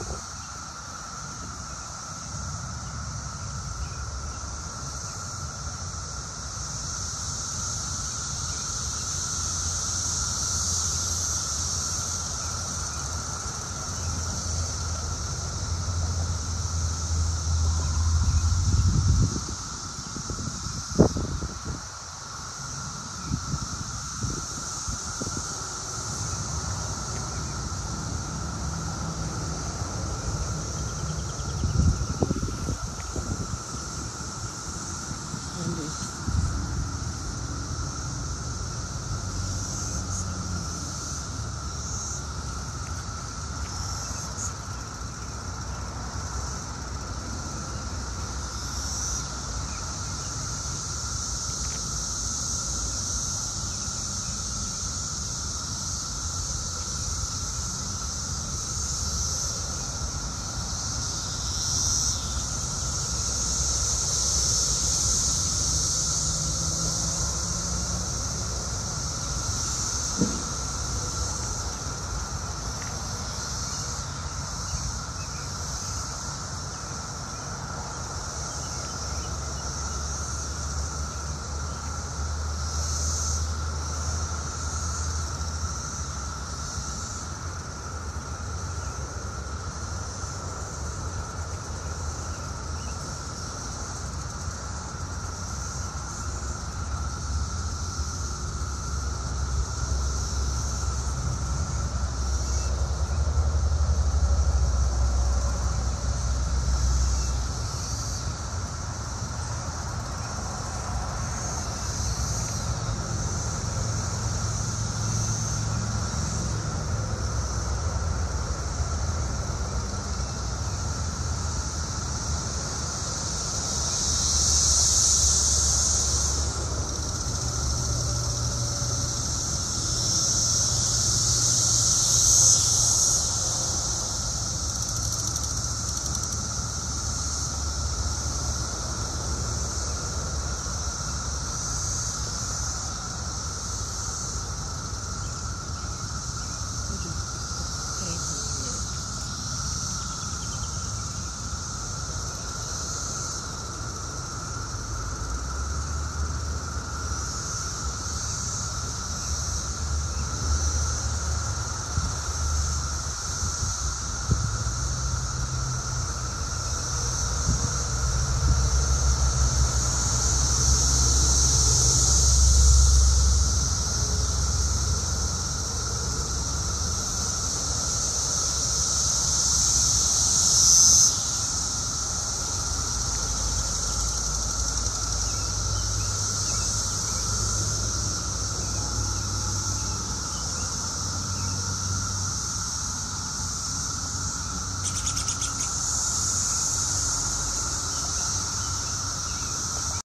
you